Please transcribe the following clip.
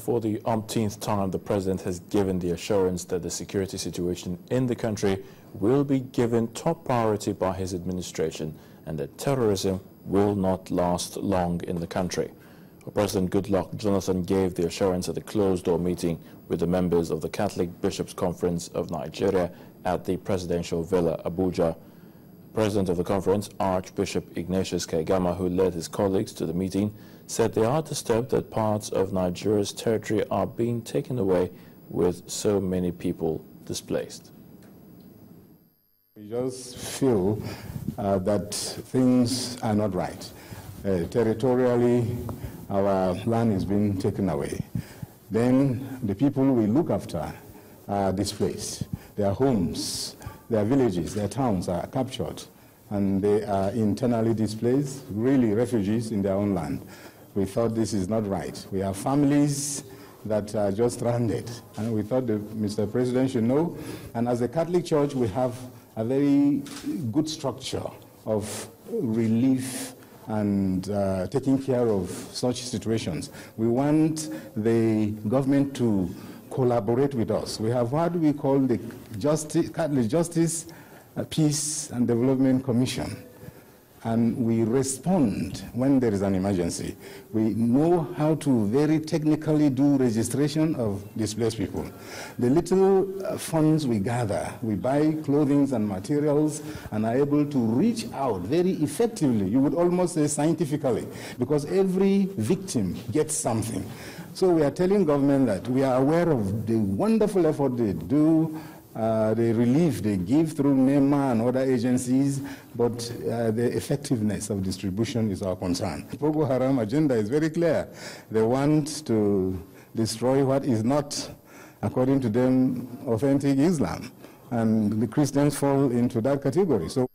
For the umpteenth time, the president has given the assurance that the security situation in the country will be given top priority by his administration and that terrorism will not last long in the country. President Goodluck Jonathan gave the assurance at a closed-door meeting with the members of the Catholic Bishops' Conference of Nigeria at the Presidential Villa, Abuja. President of the conference, Archbishop Ignatius Kaigama, who led his colleagues to the meeting, said they are disturbed that parts of Nigeria's territory are being taken away with so many people displaced. We just feel uh, that things are not right. Uh, territorially, our land is being taken away. Then the people we look after are displaced. Their homes, their villages, their towns are captured, and they are internally displaced, really refugees in their own land. We thought this is not right. We have families that are just stranded, and we thought that Mr. President should know. And as a Catholic Church, we have a very good structure of relief and uh, taking care of such situations. We want the government to collaborate with us. We have what we call the Justice, Justice, uh, Peace and Development Commission and we respond when there is an emergency. We know how to very technically do registration of displaced people. The little uh, funds we gather, we buy clothing and materials and are able to reach out very effectively, you would almost say scientifically, because every victim gets something. So we are telling government that we are aware of the wonderful effort they do uh, the relief they give through NEMA and other agencies, but uh, the effectiveness of distribution is our concern. Boko Haram agenda is very clear. They want to destroy what is not, according to them, authentic Islam. And the Christians fall into that category. So